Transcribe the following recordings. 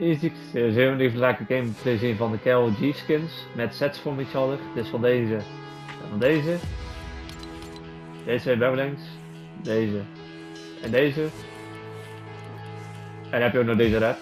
Easy 70 verzaken game te van de Carol G skins met sets voor each other. Dus van deze van deze. Deze twee Beverlinks. Deze. En deze. En dan heb je ook nog deze rap.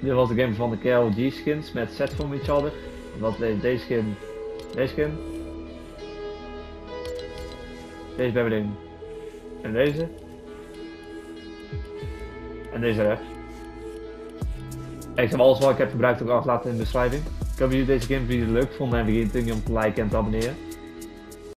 Dit was de game van de KLG skins met sets from each other. Dat deze skin, deze skin, deze Beverling en deze. En deze rechts. Ik heb alles wat ik heb gebruikt ook aflaten in de beschrijving. Ik hoop dat jullie deze game video leuk vonden en vergeet niet om te liken en te abonneren.